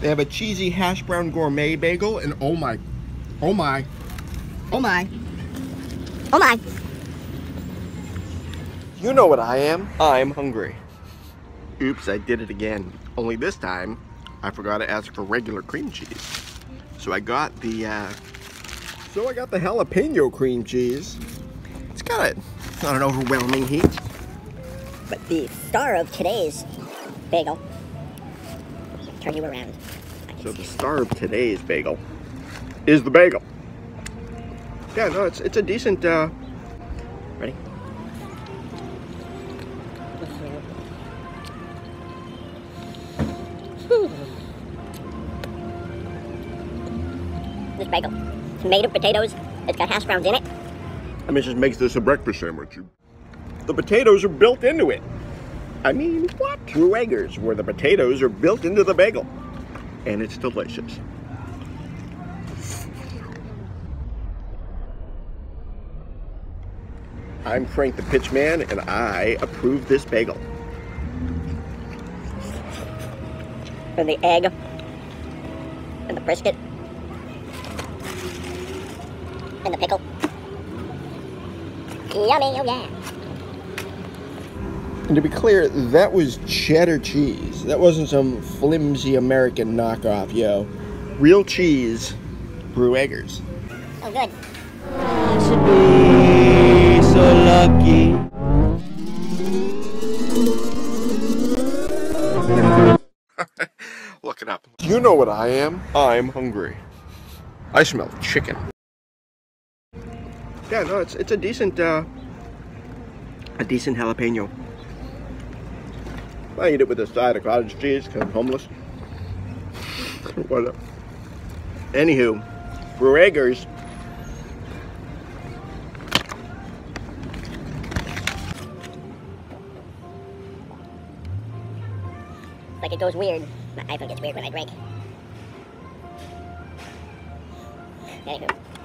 They have a cheesy hash brown gourmet bagel, and oh my, oh my, Oh my. Oh my. You know what I am. I'm hungry. Oops, I did it again. Only this time, I forgot to ask for regular cream cheese. So I got the, uh, so I got the jalapeno cream cheese. It's got it. It's not an overwhelming heat. But the star of today's bagel. Turn you around. So the star of today's bagel is the bagel. Yeah, no, it's it's a decent. Uh, ready? This bagel. It's made of potatoes. It's got hash browns in it. I mean, it just makes this a breakfast sandwich. The potatoes are built into it. I mean, what? Bruegger's, where the potatoes are built into the bagel. And it's delicious. I'm Frank the Pitchman, and I approve this bagel. And the egg. And the brisket. And the pickle. Yummy, oh yeah. And to be clear, that was cheddar cheese. That wasn't some flimsy American knockoff, yo. Real cheese, Bruegger's. Oh, good. should be so lucky. Look it up. You know what I am? I'm hungry. I smell chicken. Yeah, no, it's it's a decent uh a decent jalapeno. I eat it with a side of cottage cheese because I'm homeless. what up? Anywho, Bruegger's Like it goes weird. My iPhone gets weird when I drink. Anywho.